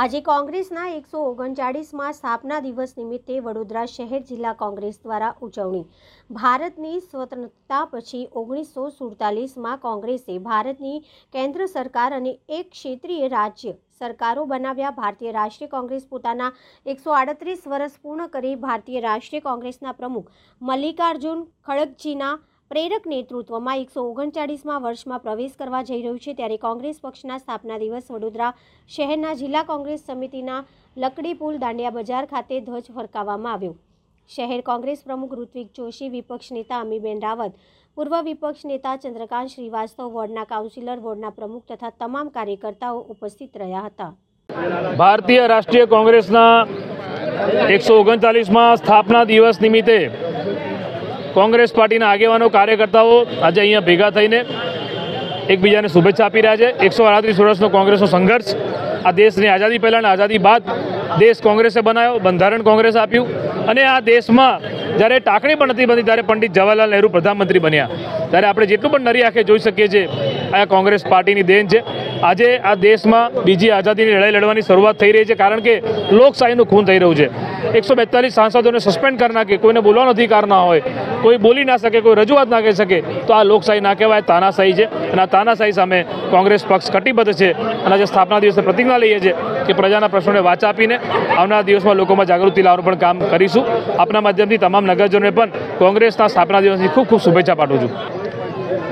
આજે કોંગ્રેસના એકસો ઓગણચાળીસમાં સ્થાપના દિવસ નિમિત્તે વડોદરા શહેર જિલ્લા કોંગ્રેસ દ્વારા ઉજવણી. ભારતની સ્વતંત્રતા પછી ઓગણીસો સુડતાલીસમાં કોંગ્રેસે ભારતની કેન્દ્ર સરકાર અને એક ક્ષેત્રીય રાજ્ય સરકારો બનાવ્યા. ભારતીય રાષ્ટ્રીય કોંગ્રેસ પોતાના એકસો આડત્રીસ વર્ષ પૂર્ણ કરી. ભારતીય રાષ્ટ્રીય કોંગ્રેસના પ્રમુખ મલ્લિકાર્જુન ખડગજીના પ્રેરક નેતૃત્વમાં એકસો ઓગણચાળીસમાં વર્ષમાં પ્રવેશ કરવા જઈ રહ્યું છે ત્યારે કોંગ્રેસ પક્ષના સ્થાપના દિવસ વડોદરા શહેરના જિલ્લા કોંગ્રેસ સમિતિના લકડી પુલ દાંડિયા બજાર ખાતે ધ્વજ ફરકાવવામાં આવ્યો. શહેર કોંગ્રેસ પ્રમુખ ઋત્વિક જોશી, વિપક્ષ નેતા અમીબેન રાવત, પૂર્વ વિપક્ષ નેતા ચંદ્રકાંત શ્રીવાસ્તવ, વોર્ડના કાઉન્સિલર, વોર્ડના પ્રમુખ તથા તમામ કાર્યકર્તાઓ ઉપસ્થિત રહ્યા હતા. ભારતીય રાષ્ટ્રીય કોંગ્રેસના એકસો ઓગણચાલીસમાં સ્થાપના દિવસ નિમિત્તે કોંગ્રેસ પાર્ટીના આગેવાનો, કાર્યકર્તાઓ આજે અહીંયા ભેગા થઈને એકબીજાને શુભેચ્છા આપી રહ્યા છે. એકસો આડત્રીસ વર્ષનો કોંગ્રેસનો સંઘર્ષ આ દેશની આઝાદી પહેલાં અને આઝાદી બાદ દેશ કોંગ્રેસે બનાવ્યો, બંધારણ કોંગ્રેસે આપ્યું અને આ દેશમાં જ્યારે ટાંકણી પણ નથી બની ત્યારે પંડિત જવાહરલાલ નહેરુ પ્રધાનમંત્રી બન્યા. ત્યારે આપણે જેટલું પણ નરી આંખે જોઈ શકીએ છીએ, આ કોંગ્રેસ પાર્ટીની દેન છે. આજે આ દેશમાં બીજી આઝાદીની લડાઈ લડવાની શરૂઆત થઈ રહી છે કારણ કે લોકશાહીનું ખૂન થઈ રહ્યું છે. એકસો બેતાલીસ સાંસદોને સસ્પેન્ડ કરી નાખે. કોઈને બોલવાનો અધિકાર ના હોય, કોઈ બોલી ના શકે, કોઈ રજૂઆત ના કરી શકે, તો આ લોકશાહી ના કહેવાય, તાનાશાહી છે. અને આ તાનાશાહી સામે કોંગ્રેસ પક્ષ કટિબદ્ધ છે. અને આજે સ્થાપના દિવસે પ્રતિજ્ઞા લઈએ છીએ કે પ્રજાના પ્રશ્નોને વાચા આપીને આવનારા દિવસમાં લોકોમાં જાગૃતિ લાવવાનું પણ કામ કરીશું. આપના માધ્યમથી તમામ નગરજનોને પણ કોંગ્રેસના સ્થાપના દિવસની ખૂબ ખૂબ શુભેચ્છા પાઠવું છું.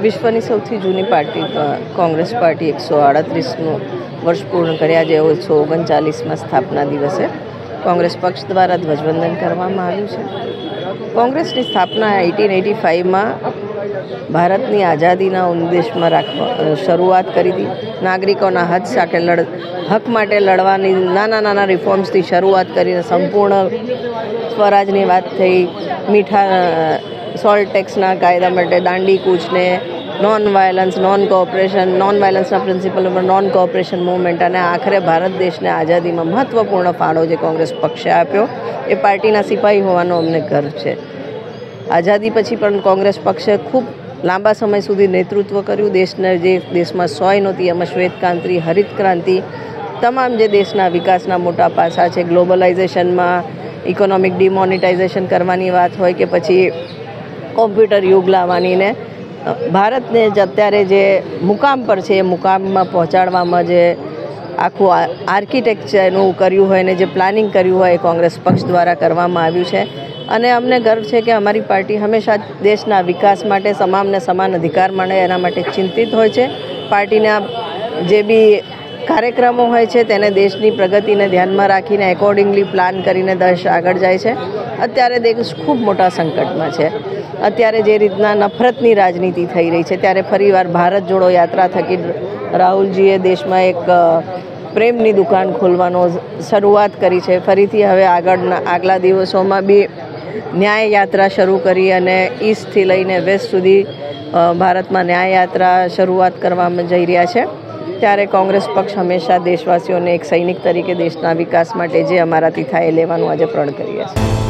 વિશ્વની સૌથી જૂની પાર્ટી કોંગ્રેસ પાર્ટી એકસો આડત્રીસનું વર્ષ પૂર્ણ કર્યા. જે ઓગણચાલીસમાં સ્થાપના દિવસે કોંગ્રેસ પક્ષ દ્વારા ધ્વજવંદન કરવામાં આવ્યું છે. કોંગ્રેસની સ્થાપના એટીન એટી ફાઇવમાં ભારતની આઝાદીના ઉદ્દેશમાં રાખવા શરૂઆત કરી હતી. નાગરિકોના હક સાથે લડ, હક માટે લડવાની નાના નાના રિફોર્મ્સથી શરૂઆત કરીને સંપૂર્ણ સ્વરાજની વાત થઈ. મીઠા સોલ્ટ ટેક્સના કાયદા માટે Dandi કૂચને non violence non cooperation non વાયલન્સના principle ઉપર નોન કોઓપરેશન મૂવમેન્ટ અને આખરે ભારત દેશને આઝાદીમાં મહત્ત્વપૂર્ણ ફાળો જે કોંગ્રેસ પક્ષે આપ્યો, એ પાર્ટીના સિપાહી હોવાનો અમને ગર્વ છે. આઝાદી પછી પણ કોંગ્રેસ પક્ષે ખૂબ લાંબા સમય સુધી નેતૃત્વ કર્યું. દેશને જે દેશમાં સોય નહોતી, એમાં શ્વેત ક્રાંતિ હરિત ક્રાંતિ તમામ જે દેશના વિકાસના મોટા પાસા છે, ગ્લોબલાઇઝેશનમાં ઇકોનોમિક ડિમોનિટાઇઝેશન કરવાની વાત હોય કે પછી કોમ્પ્યુટર યુગ લાવવાની ને ભારતને જ અત્યારે જે મુકામ પર છે, એ મુકામમાં પહોંચાડવામાં જે આખું આર્કિટેક્ચરનું કર્યું હોય ને જે પ્લાનિંગ કર્યું હોય એ કોંગ્રેસ પક્ષ દ્વારા કરવામાં આવ્યું છે. અને અમને ગર્વ છે કે અમારી પાર્ટી હંમેશા દેશના વિકાસ માટે તમામને સમાન અધિકાર મળે એના માટે ચિંતિત હોય છે. પાર્ટીના જે બી કાર્યક્રમો હોય છે, તેને દેશની પ્રગતિને ધ્યાનમાં રાખીને એકોર્ડિંગલી પ્લાન કરીને દેશ આગળ જાય છે. અત્યારે દેશ ખૂબ મોટા સંકટમાં છે. અત્યારે જે રીતના નફરતની રાજનીતિ થઈ રહી છે, ત્યારે ફરીવાર ભારત જોડો યાત્રા થકી રાહુલજીએ દેશમાં એક પ્રેમની દુકાન ખોલવાનો શરૂઆત કરી છે. ફરીથી હવે આગળના, આગલા દિવસોમાં બી ન્યાય યાત્રા શરૂ કરી અને ઈસ્ટથી લઈને વેસ્ટ સુધી ભારતમાં ન્યાય યાત્રા શરૂઆત કરવામાં જઈ રહ્યા છે. ત્યારે કોંગ્રેસ પક્ષ હંમેશા દેશવાસીઓને એક સૈનિક તરીકે દેશના વિકાસ માટે જે અમારાથી થાય એ લેવાનું આજે પ્રણ કરીએ છીએ